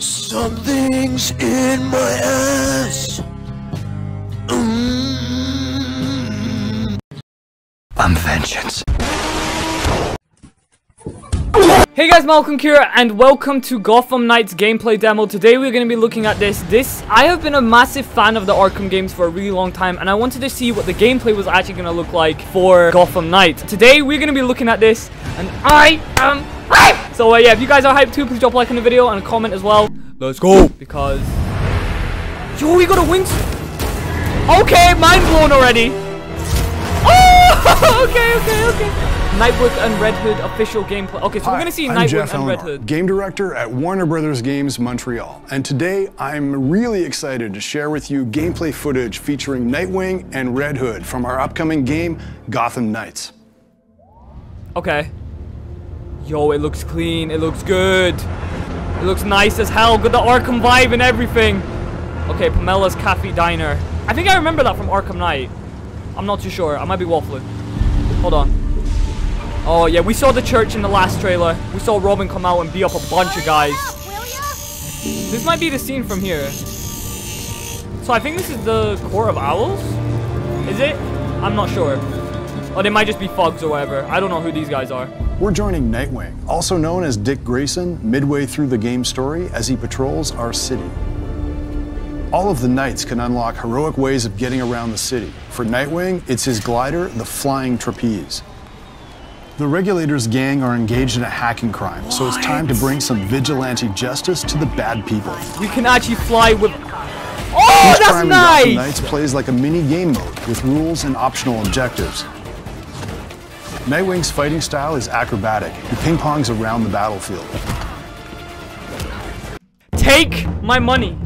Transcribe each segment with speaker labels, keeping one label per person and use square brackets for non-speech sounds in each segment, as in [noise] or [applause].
Speaker 1: Something's in my ass. I'm vengeance.
Speaker 2: Hey guys, Malcolm Kira, and welcome to Gotham Knights gameplay demo. Today we're going to be looking at this. This, I have been a massive fan of the Arkham games for a really long time, and I wanted to see what the gameplay was actually going to look like for Gotham Knights. Today we're going to be looking at this, and I am hyped! So uh, yeah, if you guys are hyped too, please drop a like on the video and a comment as well. Let's go! Because... Yo, we got a wings... Okay, mind blown already. Oh! [laughs] okay, okay, okay. Nightwing and Red Hood official gameplay. Okay, so
Speaker 3: Hi,
Speaker 2: we're gonna see
Speaker 3: I'm
Speaker 2: Nightwing
Speaker 3: Geoff
Speaker 2: and Red Hood.
Speaker 3: game director at Warner Brothers Games Montreal. And today I'm really excited to share with you gameplay footage featuring Nightwing and Red Hood from our upcoming game, Gotham Knights.
Speaker 2: Okay. Yo, it looks clean. It looks good. It looks nice as hell. Got the Arkham vibe and everything. Okay, Pamela's Cafe Diner. I think I remember that from Arkham Knight. I'm not too sure. I might be waffling. Hold on. Oh, yeah, we saw the church in the last trailer. We saw Robin come out and beat up a bunch of guys. This might be the scene from here. So I think this is the Court of Owls? Is it? I'm not sure. Or they might just be thugs or whatever. I don't know who these guys are.
Speaker 3: We're joining Nightwing, also known as Dick Grayson, midway through the game story as he patrols our city. All of the Knights can unlock heroic ways of getting around the city. For Nightwing, it's his glider, the Flying Trapeze. The Regulators gang are engaged in a hacking crime, so it's time to bring some vigilante justice to the bad people.
Speaker 2: You can actually fly with... Oh,
Speaker 3: Each
Speaker 2: that's
Speaker 3: crime Gotham
Speaker 2: nice!
Speaker 3: Knights plays like a mini game mode with rules and optional objectives. Nightwing's fighting style is acrobatic. He ping pongs around the battlefield.
Speaker 2: Take my money.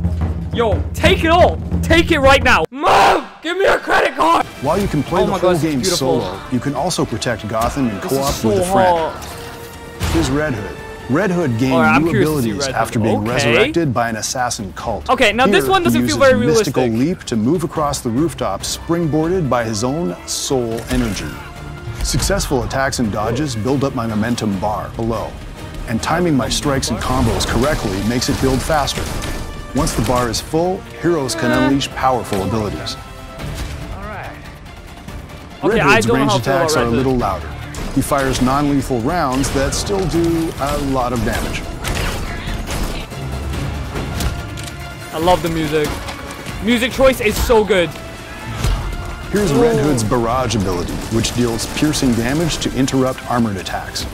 Speaker 2: Yo, take it all. Take it right now. Mom, give me a credit card.
Speaker 3: While you can play
Speaker 2: Oh
Speaker 3: the whole
Speaker 2: God,
Speaker 3: game solo, you can also protect Gotham in
Speaker 2: This
Speaker 3: co-op
Speaker 2: so
Speaker 3: with a friend.
Speaker 2: hot.
Speaker 3: Here's Red Hood. Red Hood gained
Speaker 2: Alright, I'm
Speaker 3: new
Speaker 2: curious to see
Speaker 3: abilities after being
Speaker 2: Okay.
Speaker 3: resurrected by an assassin cult.
Speaker 2: Okay, now this one doesn't feel
Speaker 3: uses
Speaker 2: very
Speaker 3: mystical leap to move across the rooftops, springboarded by his own soul energy. Successful attacks and dodges build up my momentum bar below, and timing my strikes and combos correctly makes it build faster. Once the bar is full, heroes can unleash powerful abilities.
Speaker 2: Okay,
Speaker 3: Red
Speaker 2: I
Speaker 3: Hood's
Speaker 2: don't know
Speaker 3: range
Speaker 2: how to feel about
Speaker 3: attacks are a little louder. He fires non-lethal rounds that still do a lot of damage.
Speaker 2: I love the music. Music choice is so good.
Speaker 3: Here's Red Hood's barrage ability, which deals piercing damage to interrupt armored attacks.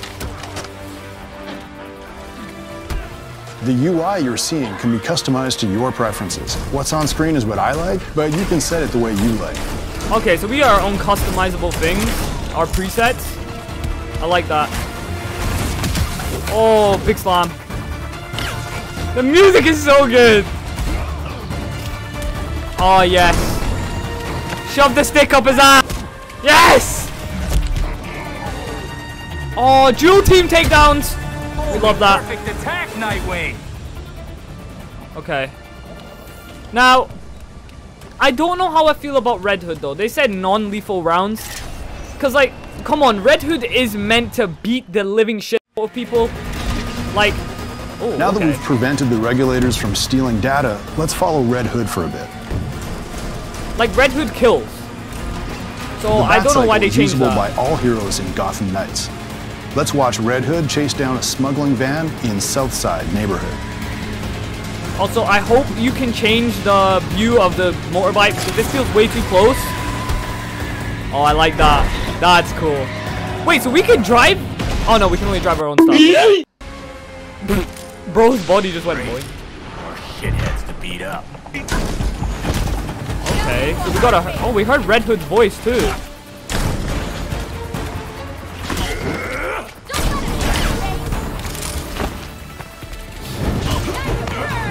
Speaker 3: The UI you're seeing can be customized to your preferences. What's on screen is what I like, but you can set it the way you like.
Speaker 2: Okay, so we are our own customizable things. Our presets. I like that. Oh, big slam. The music is so good. Oh, yes. Shove the stick up his ass. Yes! Oh, dual team takedowns. We love that.
Speaker 4: Perfect attack, Nightwing.
Speaker 2: Okay. Now, I don't know how I feel about Red Hood though. They said non-lethal rounds. Cause like, come on, Red Hood is meant to beat the living shit out of people. Like, oh,
Speaker 3: Now that we've prevented the regulators from stealing data, let's follow Red Hood for a bit.
Speaker 2: Like Red Hood kills. So
Speaker 3: The
Speaker 2: I don't know why
Speaker 3: Batcycle
Speaker 2: they
Speaker 3: is
Speaker 2: changed
Speaker 3: usable
Speaker 2: that.
Speaker 3: by all heroes in Gotham Knights. Let's watch Red Hood chase down a smuggling van in Southside neighborhood.
Speaker 2: Also, I hope you can change the view of the motorbike because this feels way too close. Oh, I like that. That's cool. Wait, so we can drive? Oh no, we can only drive our own stuff. [laughs] Bro's body just went boing.
Speaker 4: More shitheads to beat up.
Speaker 2: Okay, so we got a. Oh, we heard Red Hood's voice too.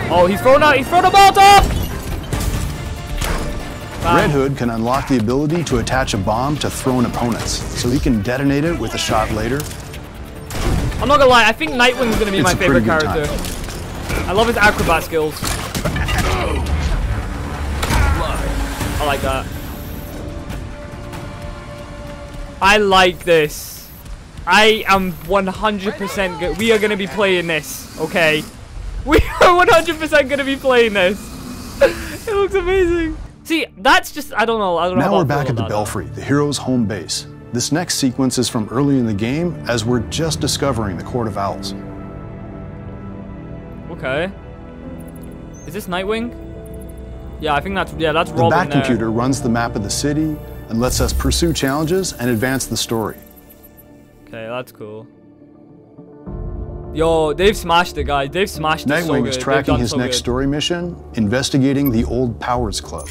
Speaker 2: Oh, he's thrown out. He's thrown a Molotov.
Speaker 3: Red Hood can unlock the ability to attach a bomb to thrown opponents, so he can detonate it with a shot later.
Speaker 2: I'm not gonna lie. I think Nightwing's gonna be
Speaker 3: It's
Speaker 2: my favorite character. I love his acrobat skills. I like that. I like this. I am 100% good. We are gonna be playing this, okay? [laughs] We are 100% gonna be playing this. [laughs] it looks amazing. See, that's just I don't know. I don't know.
Speaker 3: Now
Speaker 2: how
Speaker 3: we're back at the. Belfry, the hero's home base. This next sequence is from early in the game as we're just discovering the Court of Owls.
Speaker 2: Okay. Is this Nightwing? Yeah, I think that's yeah, that's
Speaker 3: The
Speaker 2: there.
Speaker 3: computer runs the map of the city and lets us pursue challenges and advance the story.
Speaker 2: Okay, that's cool. Yo, they've smashed it, guys. They've smashed it so
Speaker 3: Nightwing
Speaker 2: good.
Speaker 3: is tracking his
Speaker 2: so
Speaker 3: next
Speaker 2: good.
Speaker 3: story mission, investigating the old Powers Club.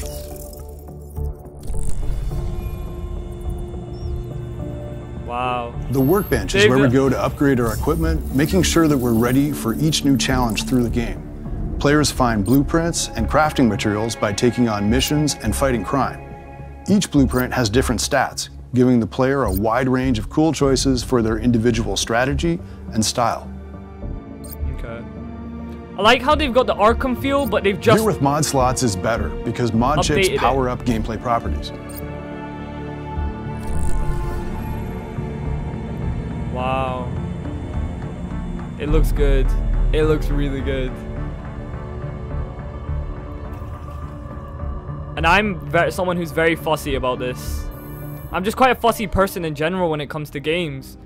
Speaker 2: Wow.
Speaker 3: The workbench is
Speaker 2: They've
Speaker 3: where we go to upgrade our equipment, making sure that we're ready for each new challenge through the game. Players find blueprints and crafting materials by taking on missions and fighting crime. Each blueprint has different stats, giving the player a wide range of cool choices for their individual strategy and style.
Speaker 2: Okay. I like how they've got the Arkham feel, but they've just
Speaker 3: Here with mod slots is better because mod chips
Speaker 2: Updated it.
Speaker 3: power up gameplay properties.
Speaker 2: Wow. It looks good. It looks really good. And I'm very, someone who's very fussy about this. I'm just quite a fussy person in general when it comes to games.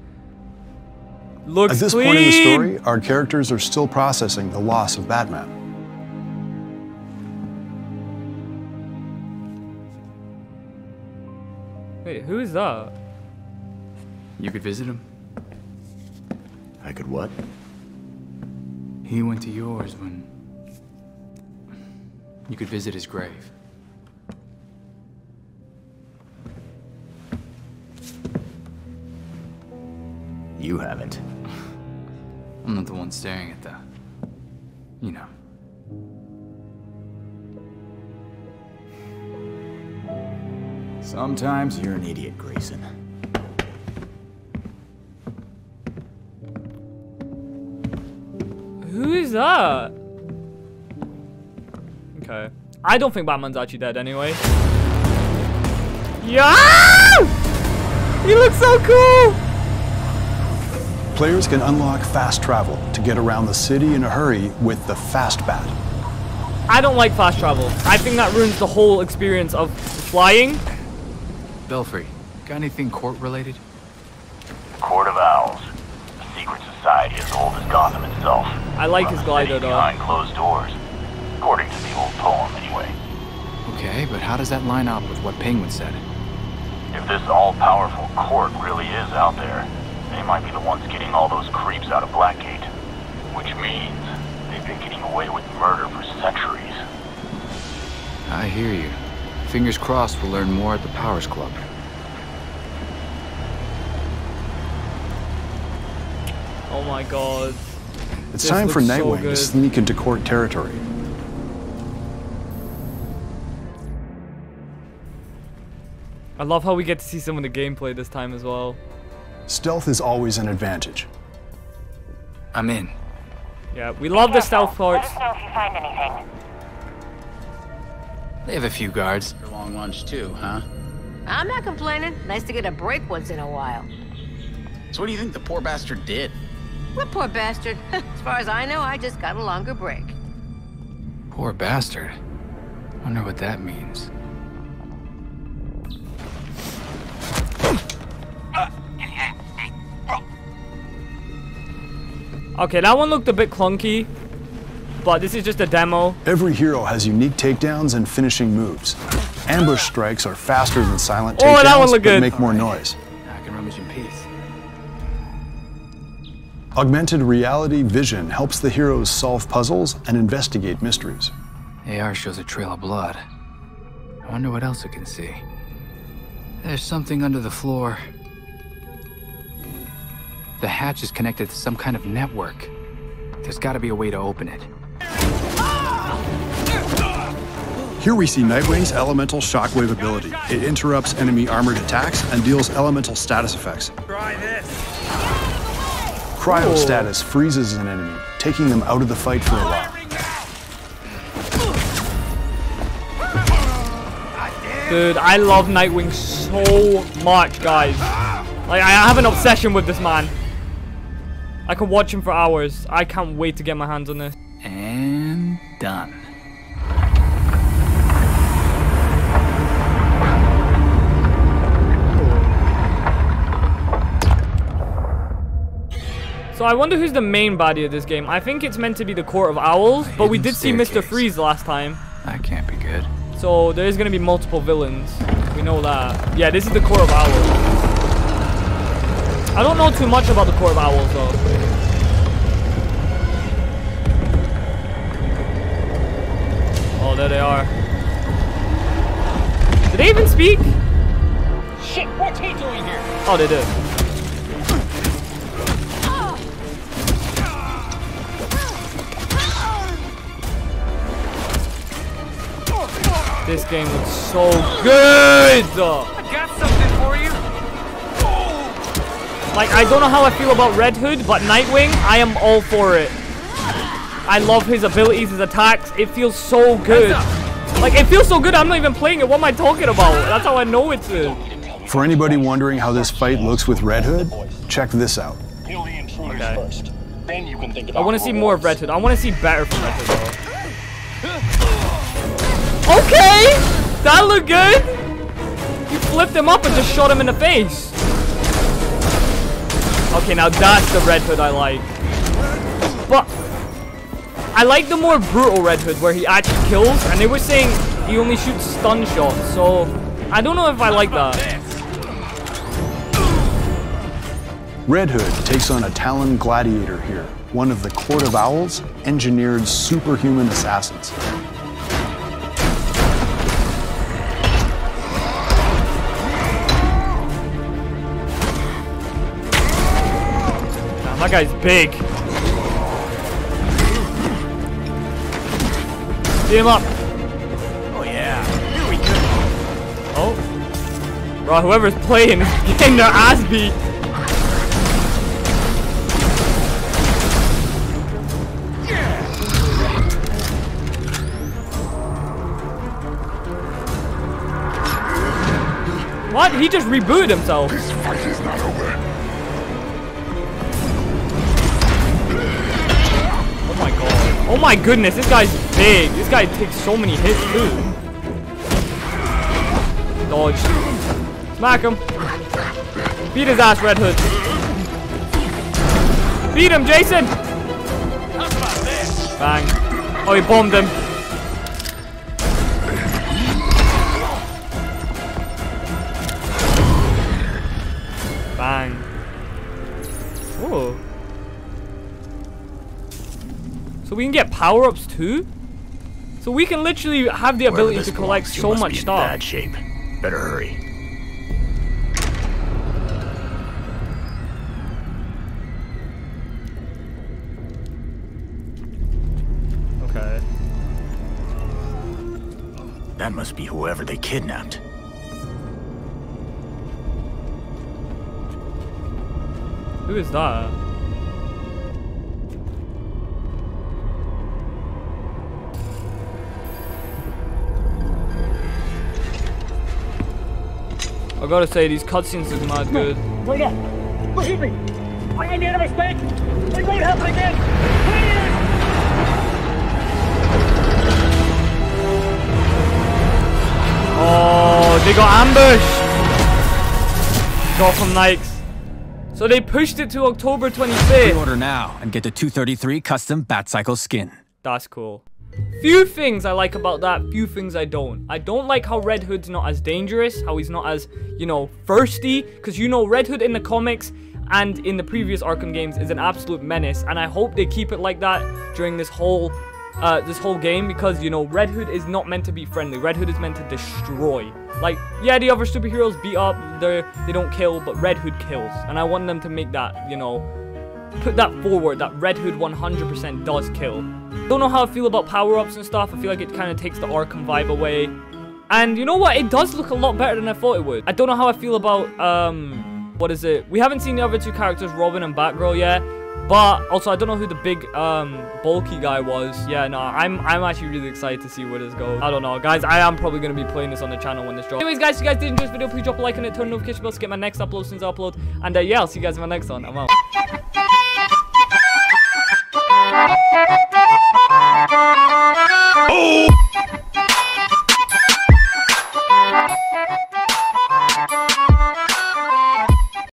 Speaker 2: Looks
Speaker 3: At this
Speaker 2: clean.
Speaker 3: point in the story, our characters are still processing the loss of Batman.
Speaker 2: Wait, who is that?
Speaker 5: You could visit him.
Speaker 4: I could what?
Speaker 5: He went to yours when. You could visit his grave.
Speaker 4: You haven't.
Speaker 5: I'm not the one staring at the. You know.
Speaker 4: Sometimes you're an idiot, Grayson.
Speaker 2: Who is that? Okay. I don't think Batman's actually dead anyway. Yeah! He looks so cool!
Speaker 3: Players can unlock fast travel to get around the city in a hurry with the Fast Bat.
Speaker 2: I don't like fast travel. I think that ruins the whole experience of flying.
Speaker 5: Belfry, got anything court related?
Speaker 6: Court of Owls. A secret society as old as Gotham itself.
Speaker 2: I like
Speaker 6: Run
Speaker 2: his
Speaker 6: the
Speaker 2: glider,
Speaker 6: city
Speaker 2: though.
Speaker 6: Behind closed doors. According to the old poem, anyway.
Speaker 5: Okay, but how does that line up with what Penguin said?
Speaker 6: If this all-powerful court really is out there, they might be the ones getting all those creeps out of Blackgate. Which means they've been getting away with murder for centuries.
Speaker 5: I hear you. Fingers crossed we'll learn more at the Powers Club.
Speaker 2: Oh my god.
Speaker 3: It's
Speaker 2: This
Speaker 3: time for
Speaker 2: looks so
Speaker 3: Nightwing to sneak into court territory.
Speaker 2: I love how we get to see some of the gameplay this time as well.
Speaker 3: Stealth is always an advantage.
Speaker 5: I'm in.
Speaker 2: Yeah, we love the stealth
Speaker 7: Let us know if you find anything.
Speaker 5: They have a few guards.
Speaker 4: Your long lunch too, huh?
Speaker 7: I'm not complaining. Nice to get a break once in a while.
Speaker 4: So what do you think the poor bastard did?
Speaker 7: What poor bastard? [laughs] as far as I know, I just got a longer break.
Speaker 5: Poor bastard. Wonder what that means.
Speaker 2: Okay, that one looked a bit clunky. But this is just a demo.
Speaker 3: Every hero has unique takedowns and finishing moves. Ambush strikes are faster than silent
Speaker 2: Oh,
Speaker 3: takedowns,
Speaker 2: that one looked
Speaker 3: but
Speaker 2: good.
Speaker 3: make more noise.
Speaker 5: Now I can rummage in peace.
Speaker 3: Augmented reality vision helps the heroes solve puzzles and investigate mysteries.
Speaker 5: AR shows a trail of blood. I wonder what else it can see. There's something under the floor. The hatch is connected to some kind of network. There's gotta be a way to open it.
Speaker 3: Here we see Nightwing's elemental shockwave ability. It interrupts enemy armored attacks and deals elemental status effects.
Speaker 4: Try this.
Speaker 3: Cryo status freezes an enemy, taking them out of the fight for a while.
Speaker 2: Dude, I love Nightwing so much, guys. Like, I have an obsession with this man. I could watch him for hours. I can't wait to get my hands on this.
Speaker 5: And done.
Speaker 2: So I wonder who's the main body of this game. I think it's meant to be the Court of Owls, but we did see Mr. Freeze last time.
Speaker 5: That can't be good.
Speaker 2: So there is going to be multiple villains. We know that. Yeah, this is the Court of Owls. I don't know too much about the of Owls though. Oh, there they are. Did they even speak?
Speaker 8: Shit, what's he doing here?
Speaker 2: Oh, they did. This game looks so good!
Speaker 8: I got you.
Speaker 2: Like, I don't know how I feel about Red Hood, but Nightwing, I am all for it. I love his abilities, his attacks. It feels so good. Like, it feels so good, I'm not even playing it. What am I talking about? That's how I know it's good.
Speaker 3: For anybody wondering how this fight looks with Red Hood, check this out.
Speaker 8: Kill the intruders
Speaker 2: Okay.
Speaker 8: first. Then you can think about
Speaker 2: I want to see more of Red Hood. I want to see better from Red Hood, though. [laughs] Okay! That looked good! You flipped him up and just shot him in the face. Okay, now that's the Red Hood I like. But I like the more brutal Red Hood where he actually kills, and they were saying he only shoots stun shots, so I don't know if I like that.
Speaker 3: Red Hood takes on a Talon Gladiator here, one of the Court of Owls' engineered superhuman assassins.
Speaker 2: That guy's big. Beat him up.
Speaker 4: Oh yeah, here we go.
Speaker 2: Oh. Bro, whoever's playing is getting their ass beat. What? He just rebooted himself. Oh Oh my goodness, this guy's big. This guy takes so many hits too. Dodge. Smack him. Beat his ass, Red Hood. Beat him, Jason! Bang. Oh, he bombed him. We can get power-ups too? So we can literally have the
Speaker 4: Wherever
Speaker 2: ability to collect
Speaker 4: belongs
Speaker 2: so much
Speaker 4: be
Speaker 2: stuff.
Speaker 4: Bad shape. Better hurry.
Speaker 2: Okay.
Speaker 4: That must be whoever they kidnapped.
Speaker 2: Who is that? I gotta say, these cutscenes look mad good.
Speaker 8: Wait up. Look at me. I made a mistake. It won't happen again. Please.
Speaker 2: Oh, they got ambushed! Gotham Knights. So they pushed it to October 25th.
Speaker 9: Order now and get the 233 custom Batcycle skin.
Speaker 2: That's cool. Few things I like about that, few things I don't. I don't like how Red Hood's not as dangerous, how he's not as, you know, thirsty. Because you know, Red Hood in the comics and in the previous Arkham games is an absolute menace. And I hope they keep it like that during this whole, uh, this whole game. Because, you know, Red Hood is not meant to be friendly. Red Hood is meant to destroy. Like, yeah, the other superheroes beat up, they they don't kill, but Red Hood kills. And I want them to make that, you know, put that forward that Red Hood 100% does kill. Don't know how I feel about power-ups and stuff. I feel like it kind of takes the Arkham vibe away. And you know what? It does look a lot better than I thought it would. I don't know how I feel about, um, what is it? We haven't seen the other two characters, Robin and Batgirl yet. But also, I don't know who the big, um, bulky guy was. Yeah, no, I'm I'm actually really excited to see where this goes. I don't know, guys. I am probably gonna be playing this on the channel when this drops. Anyways, guys, if you guys did enjoy this video, please drop a like on it, turn the notification bell to get my next upload since I upload. And uh, yeah, I'll see you guys in my next one. I'm out.